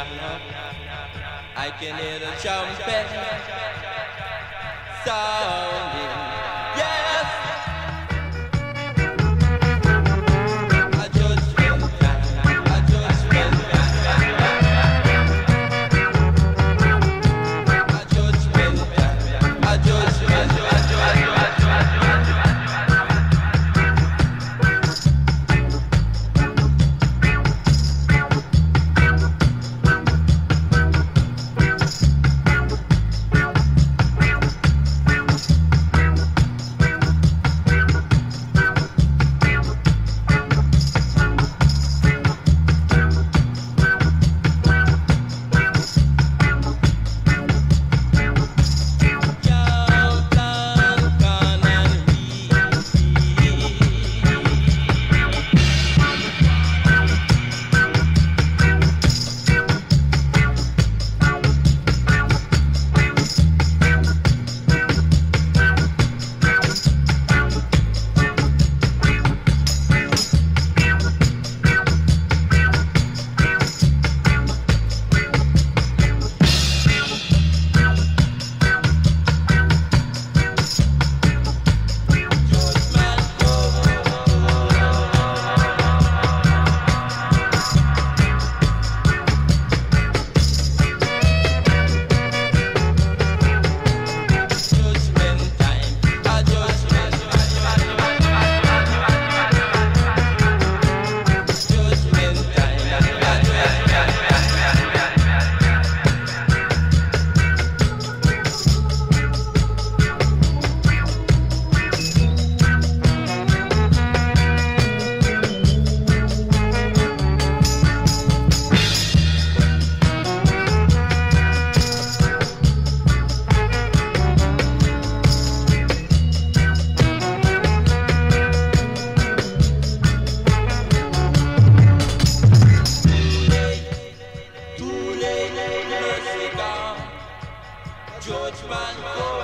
I can hear the trumpet. Sounding George Van Gogh.